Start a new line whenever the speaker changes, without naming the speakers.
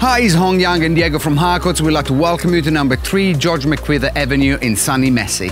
Hi, it's Hong Yang and Diego from Harcourts. We'd like to welcome you to number 3 George McWhirter Avenue in sunny Massey.